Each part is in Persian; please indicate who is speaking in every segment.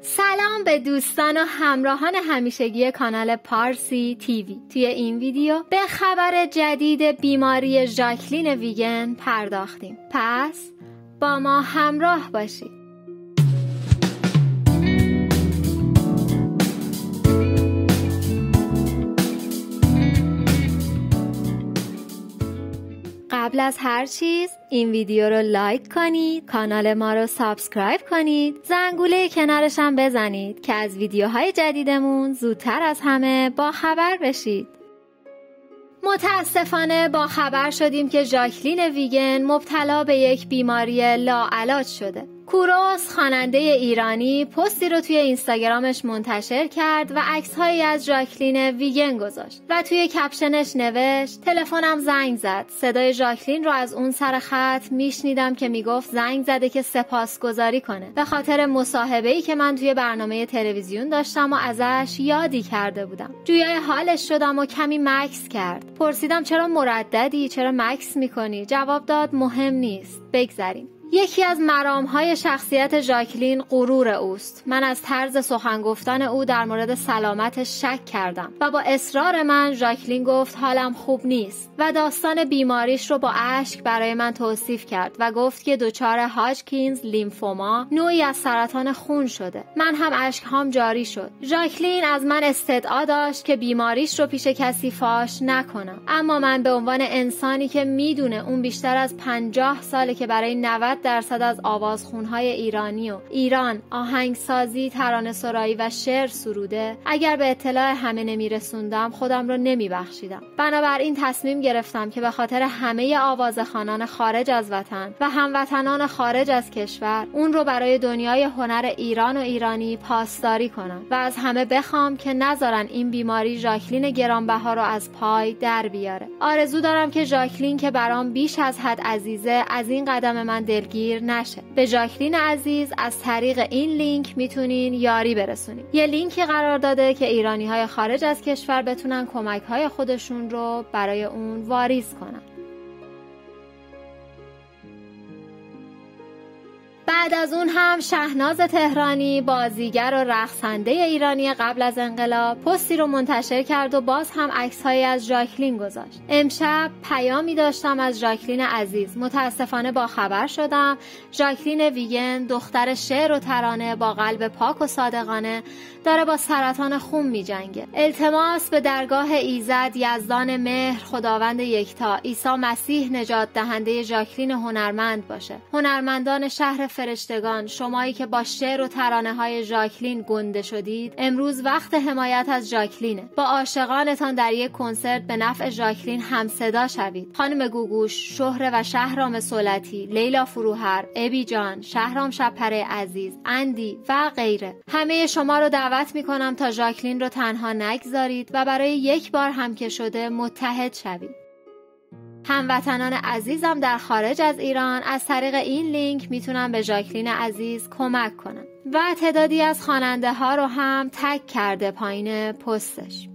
Speaker 1: سلام به دوستان و همراهان همیشگی کانال پارسی تیوی. توی این ویدیو به خبر جدید بیماری ژاکلین ویگن پرداختیم. پس با ما همراه باشید. قبل از هر چیز این ویدیو رو like کنید کانال ما رو subscribe کنید زنگوله کنارش هم بزنید که از ویدیوهای جدیدمون زودتر از همه با خبر بشید. متاسفانه با خبر شدیم که ژاکلین ویگن مبتلا به یک بیماری لاعلاج شده. کوروس خواننده ایرانی پستی رو توی اینستاگرامش منتشر کرد و عکسهایی از ژاکلین ویگن گذاشت. و توی کپشنش نوشت تلفنم زنگ زد. صدای ژاکلین رو از اون سر خط میشنیدم که می‌گفت زنگ زده که سپاسگزاری کنه. به خاطر مصاحبه ای که من توی برنامه تلویزیون داشتم و ازش یادی کرده بودم. جویای حالش شدم و کمی مکس کرد. پرسیدم چرا مرددی؟ چرا مکس می‌کنی؟ جواب داد مهم نیست. بگذریم. یکی از مرامهای شخصیت ژاکلین غرور اوست. من از طرز سخن گفتن او در مورد سلامتش شک کردم و با اصرار من ژاکلین گفت حالم خوب نیست و داستان بیماریش رو با اشک برای من توصیف کرد و گفت که دچار هاجکینز لیمفوما نوعی از سرطان خون شده. من هم اشک هم جاری شد. ژاکلین از من استدعا داشت که بیماریش رو پیش کسی فاش نکنم. اما من به عنوان انسانی که می‌دونه اون بیشتر از پنجاه ساله که برای 90 درصد از آوازخونهای ایرانی و ایران آهنگسازی ترانه سرایی و شعر سروده. اگر به اطلاع همه نمیرسوندم خودم رو نمیبخشیدم. بنابراین تصمیم گرفتم که به خاطر همه آوازخانان خارج از وطن و هموطنان خارج از کشور اون رو برای دنیای هنر ایران و ایرانی پاسداری کنم و از همه بخوام که نذارن این بیماری ژاکلین گرانبها رو از پای در بیاره. آرزو دارم که ژاکلین که برام بیش از حد عزیزه از این قدم من دلگیر نشه. به ژاکلین عزیز از طریق این لینک می‌تونین یاری برسونین. یه لینکی قرار داده که ایرانی های خارج از کشور بتونن کمک های خودشون رو برای اون واریز کنن. بعد از اون هم شهناز تهرانی بازیگر و رقصنده ایرانی قبل از انقلاب پستی رو منتشر کرد و باز هم عکسهایی از ژاکلین گذاشت. امشب پیامی داشتم از ژاکلین عزیز. متاسفانه با خبر شدم ژاکلین ویگن دختر شعر و ترانه با قلب پاک و صادقانه داره با سرطان خون میجنگه. التماس به درگاه ایزد یزدان مهر خداوند یکتا عیسی مسیح نجات دهنده ژاکلین هنرمند باشه. هنرمندان شهر فرشتگان شمایی که با شعر و ترانه های ژاکلین گنده شدید امروز وقت حمایت از ژاکلینه. با عاشقانتان در یک کنسرت به نفع ژاکلین هم صدا شوید. خانم گوگوش شهره و شهرام سولتی لیلا فروهر ابی جان شهرام شپره عزیز اندی و غیره. همه شما رو دعوت می‌کنم تا ژاکلین رو تنها نگذارید و برای یک بار هم که شده متحد شوید. هموطنان عزیزم در خارج از ایران از طریق این لینک می‌تونن به ژاکلین عزیز کمک کنن و تعدادی از خواننده ها رو هم تک کرده پایین پستش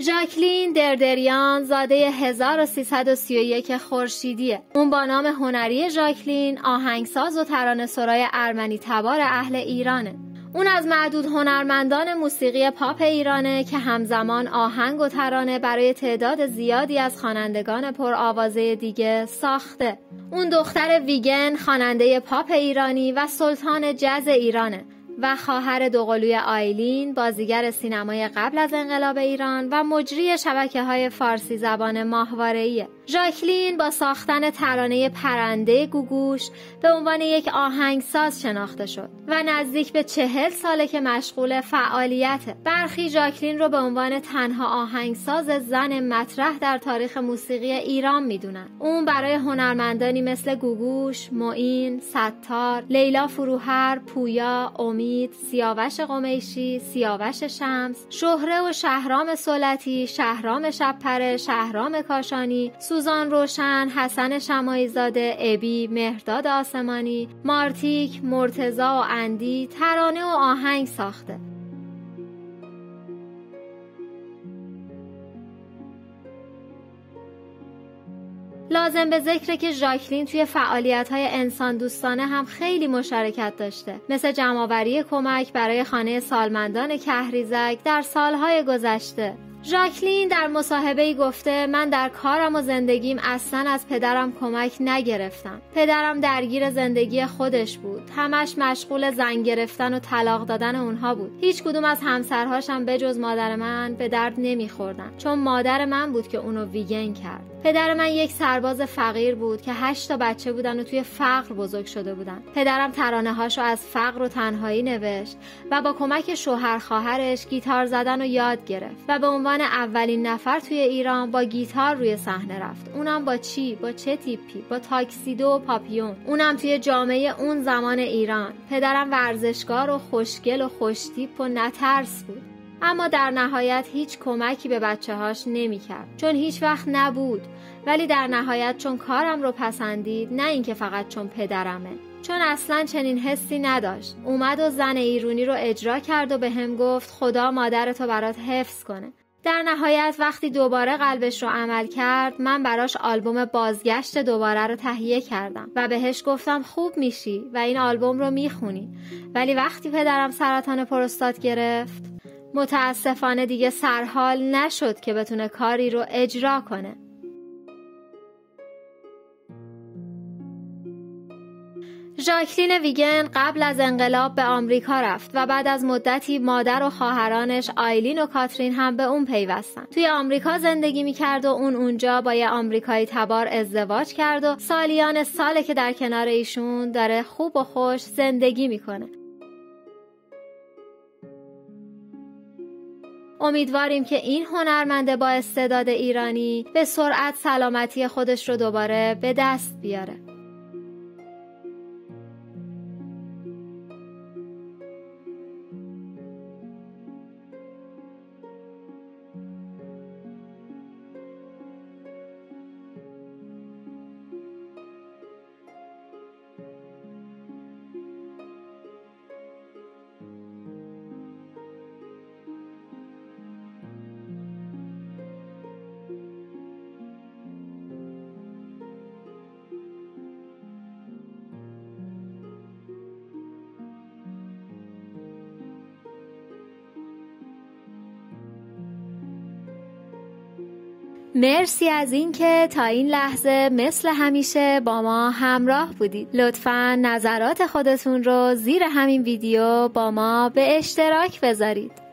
Speaker 1: ژاکلین دردریان زاده 1331 خورشیدیه. اون با نام هنری ژاکلین آهنگساز و ترانه سرای ارمنی تبار اهل ایرانه. اون از معدود هنرمندان موسیقی پاپ ایرانه که همزمان آهنگ و ترانه برای تعداد زیادی از خوانندگان پرآوازه دیگه ساخته. اون دختر ویگن خواننده پاپ ایرانی و سلطان جز ایرانه. و خواهر دوقلوی آیلین بازیگر سینمای قبل از انقلاب ایران و مجری شبکه های فارسی زبان ماهواره‌ایه. ژاکلین با ساختن ترانه پرنده گوگوش به عنوان یک آهنگساز شناخته شد و نزدیک به چهل ساله که مشغول فعالیته برخی ژاکلین رو به عنوان تنها آهنگساز زن مطرح در تاریخ موسیقی ایران می‌دونن. اون برای هنرمندانی مثل گوگوش، معین، ستار، لیلا فروهر، پویا، امید، سیاوش قمیشی، سیاوش شمس، شهره و شهرام سولتی، شهرام شبپره، شهرام کاشانی، سوزان روشن، حسن شمایزاده، ابی، مهرداد آسمانی، مارتیک، مرتزا و اندی ترانه و آهنگ ساخته. لازم به ذکره که ژاکلین توی فعالیت های انسان دوستانه هم خیلی مشارکت داشته مثل جمعآوری کمک برای خانه سالمندان کهریزک در سالهای گذشته ژاکلین در مصاحبه گفته من در کارم و زندگیم اصلا از پدرم کمک نگرفتم. پدرم درگیر زندگی خودش بود. همش مشغول زن گرفتن و طلاق دادن اونها بود. هیچ کدوم از همسرهاشم بجز مادر من به درد نمیخوردن چون مادر من بود که اونو ویگن کرد. پدر من یک سرباز فقیر بود که هشت تا بچه بودن و توی فقر بزرگ شده بودن. پدرم ترانه هاشو از فقر و تنهایی نوشت و با کمک شوهر خواهرش گیتار زدن و یاد گرفت و به عنوان اولین نفر توی ایران با گیتار روی صحنه رفت. اونم با چی؟ با چه تیپی؟ با تاکسیدو و پاپیون. اونم توی جامعه اون زمان ایران. پدرم ورزشکار و خوشگل و خوشتیپ و نترس بود. اما در نهایت هیچ کمکی به بچه هاش نمی کرد چون هیچ وقت نبود. ولی در نهایت چون کارم رو پسندید نه اینکه فقط چون پدرمه. چون اصلا چنین حسی نداشت. اومد و زن ایرونی رو اجرا کرد و به هم گفت خدا مادرتو برات حفظ کنه. در نهایت وقتی دوباره قلبش رو عمل کرد من براش آلبوم بازگشت دوباره رو تهیه کردم و بهش گفتم خوب میشی و این آلبوم رو می‌خونی. ولی وقتی پدرم سرطان پروستات گرفت متاسفانه دیگه سرحال نشد که بتونه کاری رو اجرا کنه. ژاکلین ویگن قبل از انقلاب به آمریکا رفت و بعد از مدتی مادر و خواهرانش آیلین و کاترین هم به اون پیوستن. توی آمریکا زندگی می‌کرد و اون اونجا با یه آمریکایی تبار ازدواج کرد و سالیان ساله که در کنار ایشون داره خوب و خوش زندگی می‌کنه. امیدواریم که این هنرمنده با استعداد ایرانی به سرعت سلامتی خودش رو دوباره به دست بیاره. مرسی از اینکه تا این لحظه مثل همیشه با ما همراه بودید لطفا نظرات خودتون رو زیر همین ویدیو با ما به اشتراک بذارید.